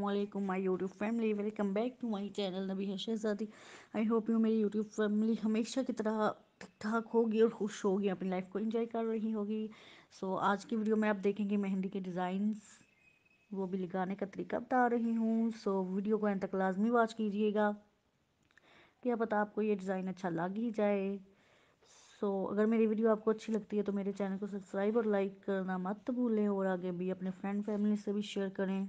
वालेकुम my YouTube family. Welcome back to my channel नबी है शहजादी। आई होप यू मेरी यूट्यूब फैमिली हमेशा की तरह ठीक ठाक होगी और खुश होगी अपनी लाइफ को एंजॉय कर रही होगी। सो so, आज की वीडियो में आप देखेंगे मेहंदी के डिज़ाइंस। वो भी लगाने का तरीका बता रही हूँ। सो so, वीडियो को एंड तक लाजमी वॉच कीजिएगा। क्या पता आपको ये डिज़ाइन अच्छा लग ही जाए। सो so, अगर मेरी वीडियो आपको अच्छी लगती है तो मेरे चैनल को सब्सक्राइब और लाइक करना मत भूलें और आगे भी अपने फ्रेंड फैमिली से भी शेयर करें।